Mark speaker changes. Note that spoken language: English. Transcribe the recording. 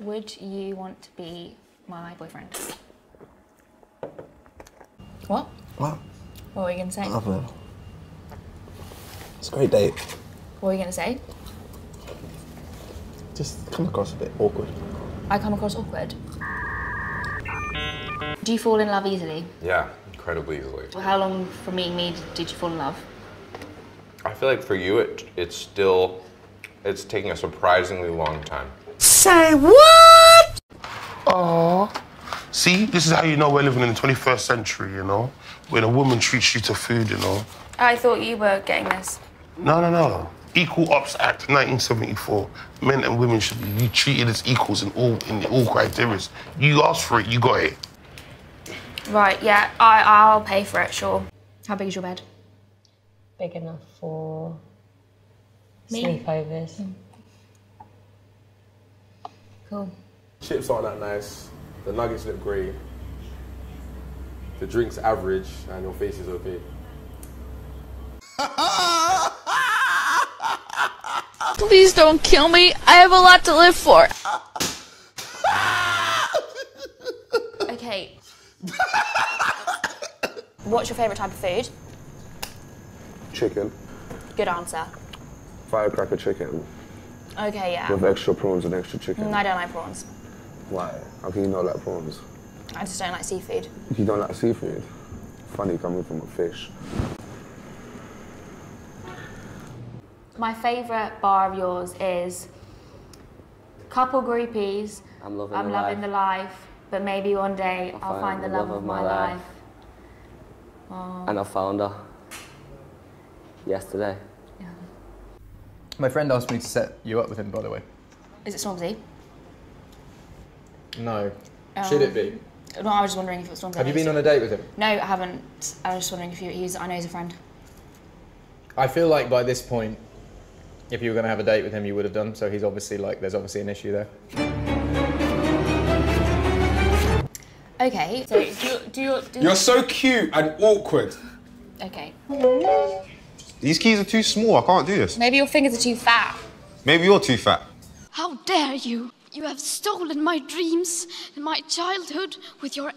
Speaker 1: Would you want to be my boyfriend? What?
Speaker 2: What?
Speaker 1: What were you going to say?
Speaker 2: Nothing. It's a great date.
Speaker 1: What were you going to say?
Speaker 2: Just come across a bit awkward.
Speaker 1: I come across awkward. Do you fall in love easily?
Speaker 3: Yeah, incredibly easily.
Speaker 1: How long from meeting me did you fall in love?
Speaker 3: I feel like for you, it, it's still, it's taking a surprisingly long time.
Speaker 2: Say what?
Speaker 4: Oh. See, this is how you know we're living in the 21st century, you know? When a woman treats you to food, you know?
Speaker 1: I thought you were getting this.
Speaker 4: No, no, no. Equal Ops Act 1974. Men and women should be treated as equals in all in all criteria. You asked for it, you got it.
Speaker 1: Right, yeah, I, I'll pay for it, sure. How big is your bed?
Speaker 5: Big enough for
Speaker 1: Me?
Speaker 5: sleepovers. Mm.
Speaker 1: Cool.
Speaker 6: Chips aren't that nice. The nuggets look great. The drink's average, and your face is okay.
Speaker 7: Please don't kill me. I have a lot to live for.
Speaker 1: Okay. What's your favourite type of food?
Speaker 8: Chicken.
Speaker 1: Good answer.
Speaker 8: Firecracker chicken
Speaker 1: Okay, yeah.
Speaker 8: with extra prawns and extra chicken.
Speaker 1: Mm, I don't like prawns.
Speaker 8: Why? How can you not like prawns?
Speaker 1: I just don't like seafood.
Speaker 8: You don't like seafood? Funny coming from a fish.
Speaker 1: My favourite bar of yours is couple groupies.
Speaker 9: I'm loving
Speaker 1: I'm
Speaker 9: the
Speaker 1: loving
Speaker 9: life.
Speaker 1: the life, but maybe one day I'll, find, the love, of my life.
Speaker 9: And I found her yesterday.
Speaker 10: My friend asked me to set you up with him, by the way.
Speaker 1: Is it Stormzy?
Speaker 10: No. Um, Should it be?
Speaker 1: No, I was just wondering if it was Stormzy.
Speaker 10: Have you been on a date with him?
Speaker 1: No, I haven't. I was just wondering if you, he's. I know he's a friend.
Speaker 10: I feel like by this point, if you were going to have a date with him, you would have done. So he's obviously like, there's obviously an issue there.
Speaker 1: Okay. So do you, do you, do
Speaker 6: You're so cute and awkward.
Speaker 1: Okay.
Speaker 11: Oh, These keys are too small. I can't do this.
Speaker 1: Maybe your fingers are too fat.
Speaker 11: Maybe you're too fat.
Speaker 7: How dare you? You have stolen my dreams and my childhood with your